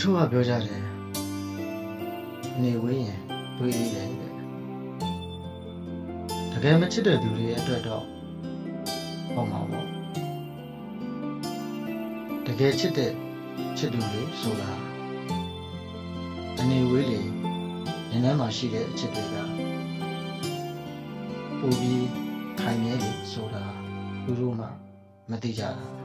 ချို့ကပြောကြတယ်နေဝေးရင်တွေးရည်တယ်တဲ့တကယ်မချစ်တဲ့သူတွေရဲ့အတွက်တော့ဟုတ်မှာပေါ့တကယ်ချစ်တဲ့ချစ်သူတွေဆိုတာအနေဝေးလေဉာဏ်ထဲမှာရှိတဲ့အချစ်တွေကပိုပြီးခိုင်မြဲလေဆိုတာလူတို့မှမသိကြတာ